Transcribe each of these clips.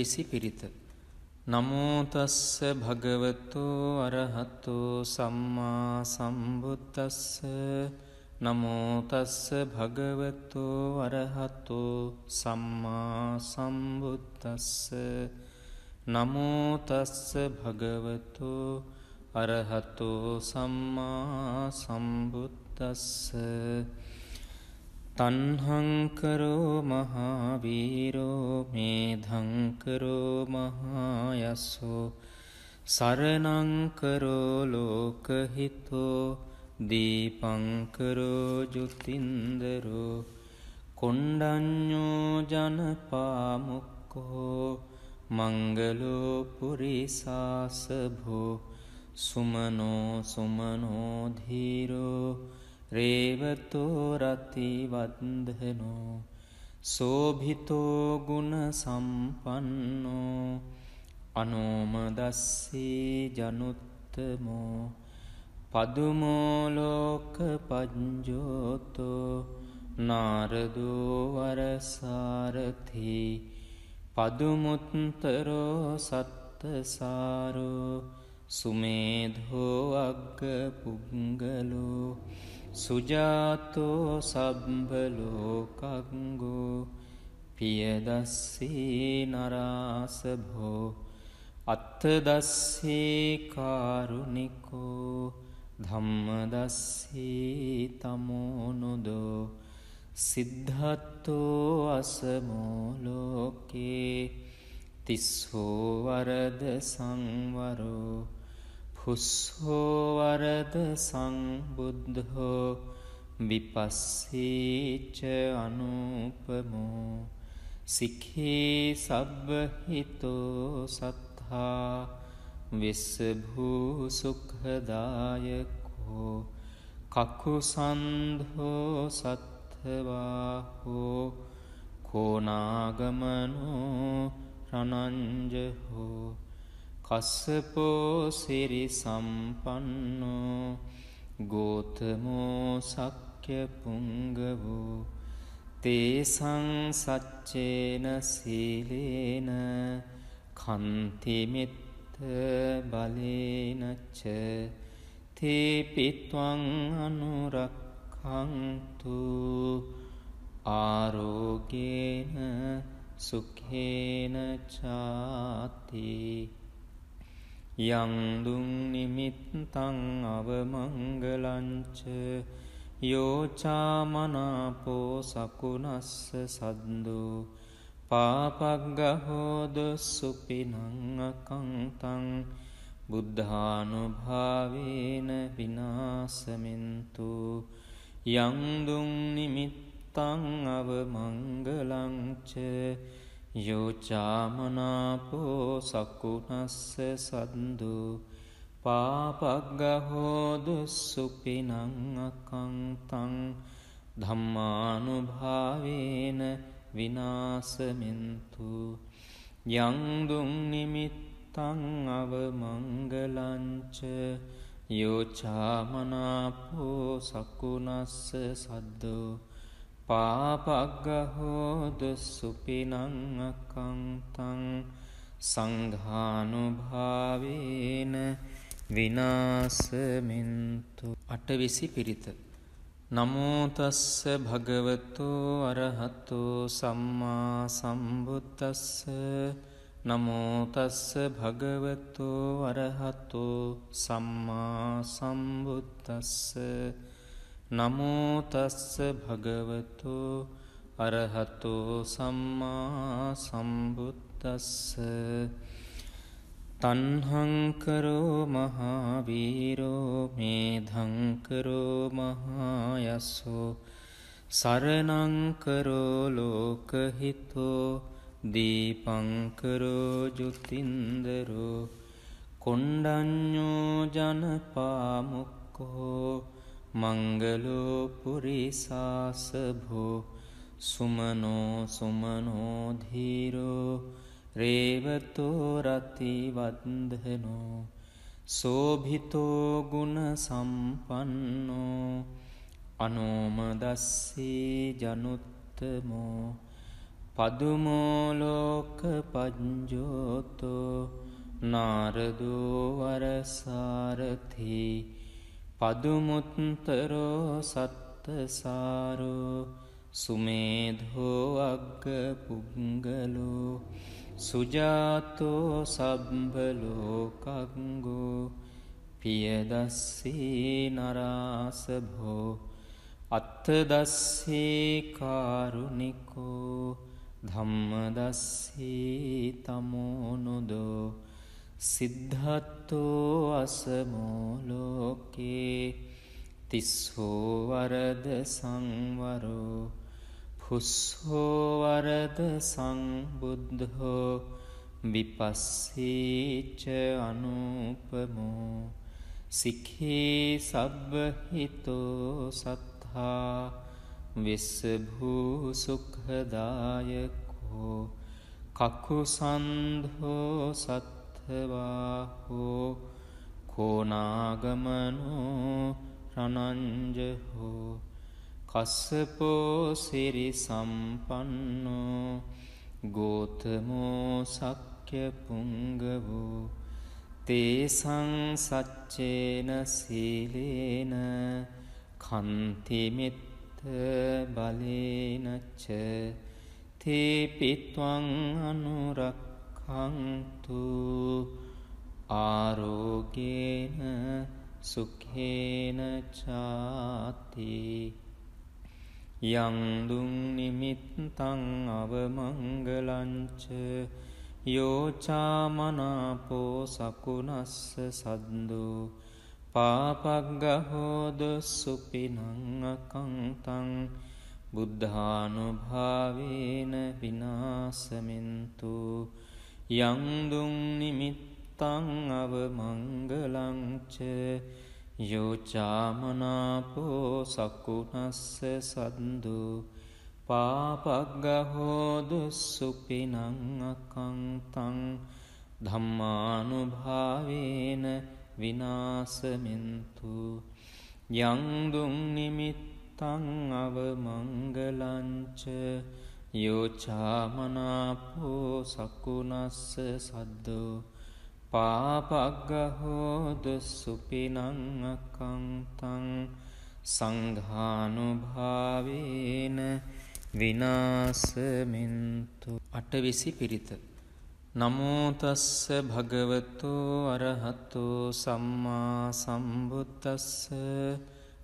අටවිසි පිරිත. නමෝතස්ස භගවතු අරහතු සම්මා සම්බුත්තස්ස නමෝතස්ස භගවතු අරහතු සම්මා සම්බුත්තස්ස නමෝතස්ස භගවතු අරහතු සම්මා සම්බුත්තස්ස තන්හංකරෝ මහාවීරෝ මේධංකරෝ මහායස්සෝ සරනංකරෝ ලෝකහිතෝ දීපංකරෝ ජුතින්දරෝ කොණ්ඩඥෝ ජනපාමුක්කෝ මංගලෝ පුරිසාසභෝ සුමනෝ සුමනෝධීරෝ රේවතෝ රතිවන්දනෝ සෝභිතෝ ගුණ සම්පන්නෝ අනෝමදස්සී ජනුත්තමෝ පදුමෝලෝක පජ්ජෝතෝ නාරදෝවරසාරති පදුමුත්තරෝ සත්තසාරෝ සුමේධෝ අග්ග පුංගලෝ සුජාතෝ සබ්බලෝකංගෝ පියදස්සී නරාසභෝ අත්තදස්සේ කාරුණිකෝ ධම්මදස්සී තමෝනුදෝ සිද්ධත්තෝ අසමෝලෝකේ තිස්සෝවරද සංවරෝ පුස්සෝවරද සංබුද්ධෝ විපස්සීච අනුපමෝ. සික්හේ සබ්බහිතෝ සත්හා විස්සභූ සුක්හදායකෝ කකුසන්ධෝ සත්හවාහෝ කෝනාගමනෝ රනංජහෝ කස්සපෝ සිරි සම්පන්නෝ ගෝතමෝ සක්්‍ය පුංගවෝ තේසං සච්චේන සීලේන කන්තිමිත්ත බලේනච්ච තේපිත්වං අනුරක්කංතු ආරෝගේන සුකේන චාතිී යංදුන් නිමිත්තං අවමංගලංච යෝචාමනාපෝ සකුනස්ස සද්දු පාපක්ගහෝද සුපිනංꯑකංතං බුද්ධානුභාවේන විනාසමින්තු යංදුන් නිමිත්තං අවමංගලංච යෝචාමනාපෝ සකුනස්ස සද්දු පාපක්ගහෝදුස්සුපිනංꯑකංතං ධම්මානුභාවේන විනාසමින්තු යංදුන් නිමිත්තං අවමංගලංච යෝචාමනාපෝ සකුනස්ස සද්දෝ පාපක්ගහෝද සුපිනංꯑකංතං සංඝානුභාවේන විනාසමින්තු අටවිසි පිරිත. නමෝතස්ස භගවතු අරහතු සම්මා සම්බුත්තස්ස නමෝතස්ස භගවතු අරහතු සම්මා සම්බුත්තස්ස නමෝතස්ස භගවතු අරහතු සම්මා සම්බුත්තස්ස තන්හංකරෝ මහාවීරෝ මේධංකරෝ මහායස්සෝ. සරනංකරෝ ලෝකහිතෝ දීපංකරෝ ජුතින්දරෝ. කොණ්ඩඥෝ ජනපාමුක්කෝ මංගලෝ පුරිසාසභෝ සුමනෝ සුමනෝධීරෝ රේවතෝ රතිවන්දනෝ සෝභිතෝ ගුණ සම්පන්නෝ අනෝමදස්සේ ජනුත්තමෝ පදුමෝලෝක පජ්ජෝතෝ නාරදෝවරසාරති පදුමුත්තරෝ සත්තසාරෝ සුමේධෝ අග්ග පුංගලෝ සුජාතෝ සබ්බලෝකංගෝ පියදස්සී නරාසභෝ අත්තදස්සේ කාරුණිකෝ ධම්මදස්සී තමෝනුදෝ සිද්ධත්තෝ අසමෝලෝකේ තිස්සෝවරද සංවරෝ පුස්සෝවරද සංබුද්ධෝ විපස්සීච අනුපමෝ සික්හේ සබ්බහිතෝ සත්හා විස්සභූ සුක්හදායකෝ කකුසන්ධෝ සත්හවාහෝ කෝනාගමනෝ රනංජහෝ කස්සපෝ සිරි සම්පන්නෝ ගෝතමෝ සක්්‍ය පුංගවෝ තේසං සච්චේන සීලේන කන්තිමිත්ත බලේනච්ච තේපිත්වං අනුරක්කංතු ආරෝගේන සුකේන චාති යංදුම් නිමිත්තං අවමංගලංච යෝචාමනාපෝ සකුනස්ස සද්දු පාපක්ගහෝද සුපිනංꯑකංතං බුද්ධානුභාවේන විනාසමින්තු යංදුම් නිමිත්තං අවමංගලංච යෝචාමනාපෝ සකුනස්ස සද්දු පාපක්ගහෝදුස්සුපිනංꯑකංතං ධම්මානුභාවේන විනාසමින්තු යංදුම් නිමිත්තං අවමංගලංච යෝචාමනාපෝ සකුනස්ස සද්දෝ පාපක්ගහෝදුස්සුපිනංꯑකංතං සංඝානුභාවේන විනාසමින්තු අටවිසි පිරිත. නමෝතස්ස භගවතු අරහතු සම්මා සම්බුත්තස්ස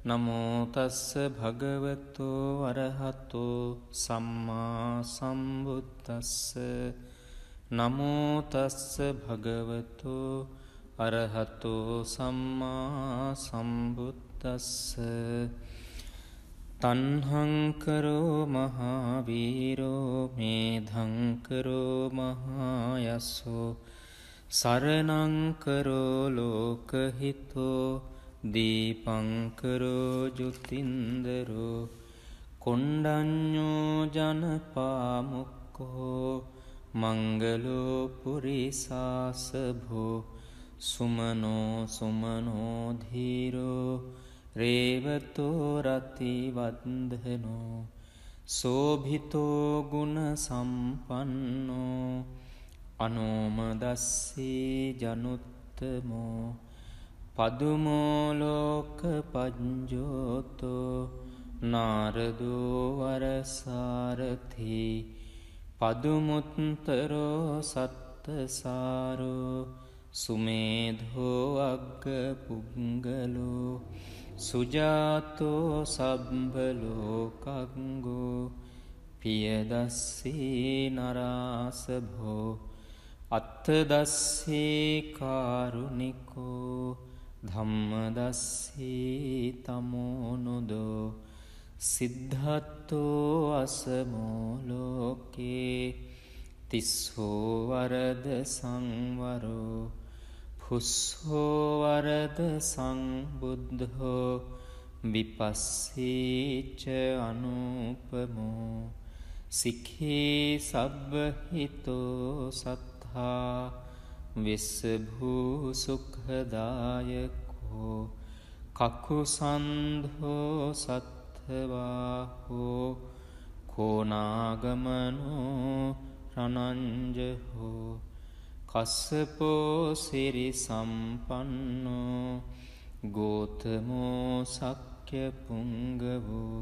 නමෝතස්ස භගවතු අරහතු සම්මා සම්බුත්තස්ස නමෝතස්ස භගවතු අරහතු සම්මා සම්බුත්තස්ස තන්හංකරෝ මහාවීරෝ මේධංකරෝ මහායස්සෝ සරනංකරෝ ලෝකහිතෝ දීපංකරෝ ජුතින්දරෝ කොණ්ඩඥෝ ජනපාමුක්කෝ මංගලෝපුරිසාසභෝ සුමනෝ සුමනෝධීරෝ රේවතෝ රතිවන්දනෝ සෝභිතෝ ගුණ සම්පන්නෝ අනෝමදස්සේ ජනුත්තමෝ පදුමෝලෝක පජ්ජෝතෝ නාරදෝවරසාරති පදුමුත්තරෝ සත්තසාරෝ සුමේධෝ අග්ග පුංගලෝ සුජාතෝ සබ්බලෝකංගෝ පියදස්සී නරාසභෝ අත්තදස්සේ කාරුණිකෝ ධම්මදස්සී තමෝනුදෝ සිද්ධත්තෝ අසමෝලෝකේ තිස්සෝවරද සංවරෝ පුස්සෝවරද සංබුද්ධෝ විපස්සීච අනුපමෝ සික්හේ සබ්බහිතෝ සත්හා විස්සභූ සුක්හදායකෝ කකුසන්ධෝ සත්හවාහෝ කෝනාගමනෝ රනංජහෝ කස්සපෝ සිරි සම්පන්නෝ ගෝතමෝ සක්්‍ය පුංග වූ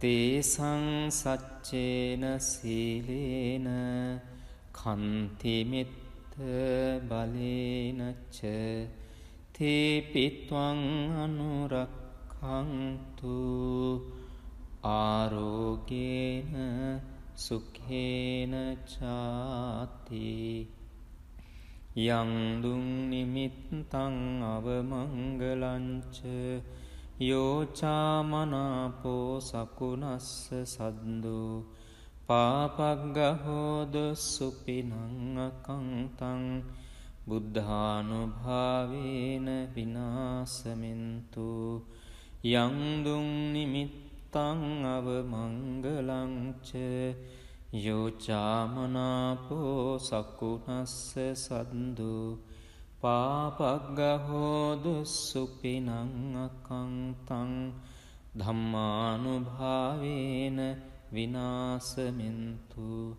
තේසං සච්චේන සීලේන කන්තිමිත්ත බලේනච්ච තේපිත්වං අනුරක්කංතු ආරෝගේන සුඛේන චාති යංදුම් නිමිත්තං අවමංගලංච යෝචාමනාපෝ සකුනස්ස සද්දු පාපක්ගහෝද සුපිනංꯑකංතං බුද්ධානුභාවේන විනාසමින්තු යංදුම් නිමිත්තං අවමංගලංච යෝචාමනාපෝ සකුනස්ස සද්දු පාපක්ගහෝදු සුපිනංꯑකංතං ධම්මානුභාවේන විනාසමින්තු.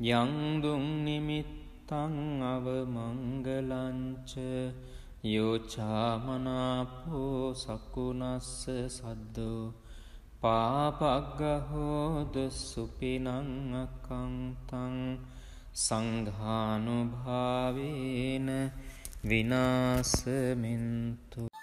යංදුම් නිමිත්තං අවමංගලංච යෝචාමනාපෝ සකුනස්ස සද්දෝ. පාපක්ගහෝද සුපිනංꯑකංතං සංඝානුභාවේන විනාසමින්තු.